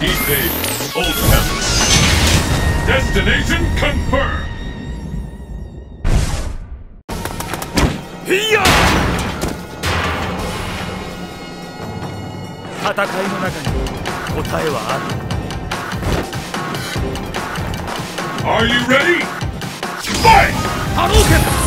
Evade Old Temple. Destination confirmed. Hiya! 戦いの中に答えはある Are you ready? Fight! 波動拳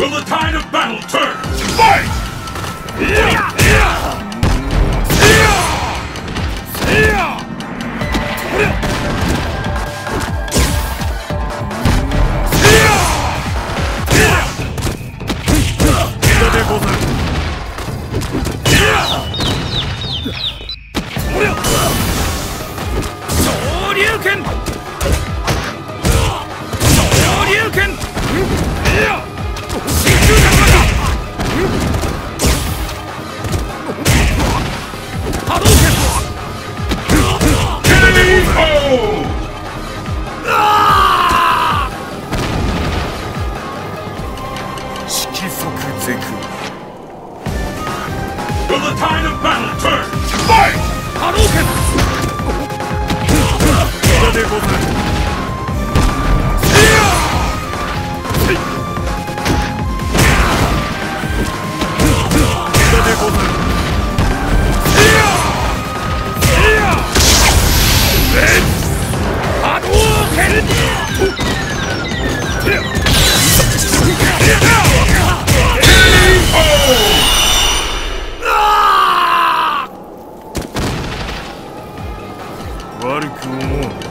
will the tide of battle turn. Fight! Yeah. Yeah. the tide of battle turns. Fight! Hadouken! 悪く思う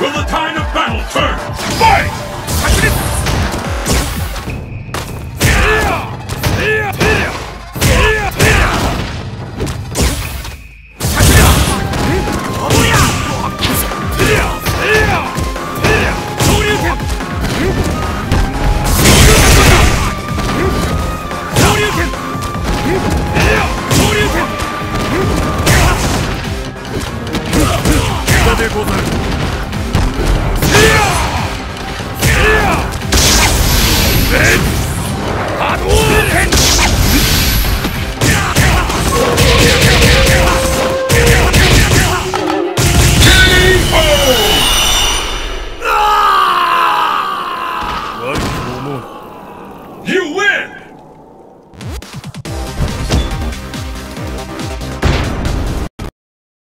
Will the tide of battle turn? Fight! another!